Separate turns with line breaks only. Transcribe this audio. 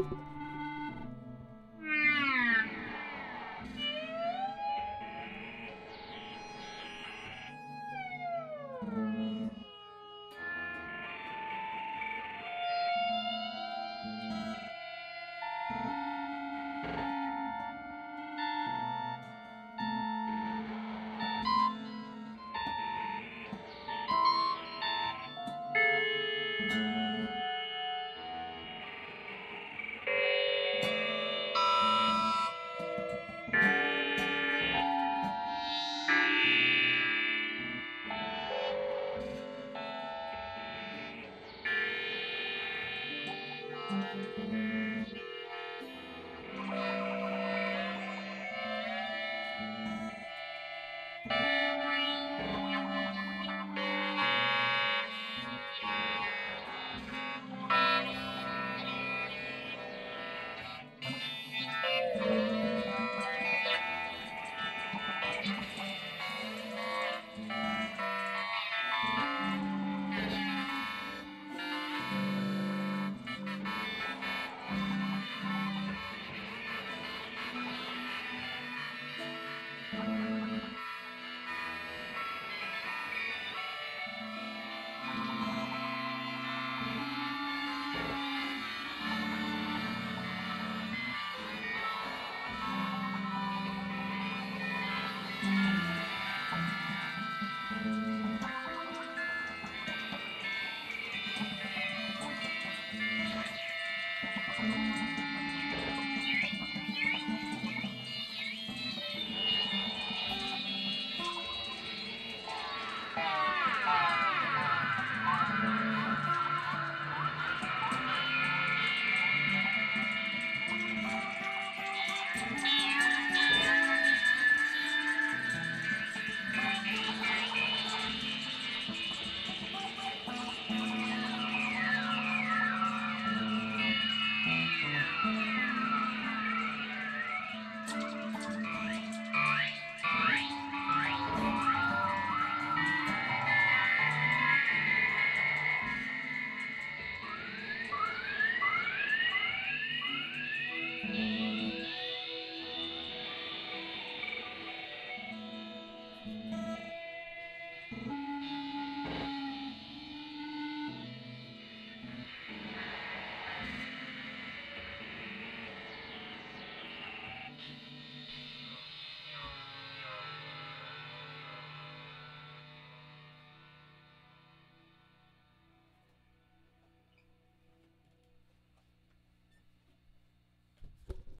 Música Música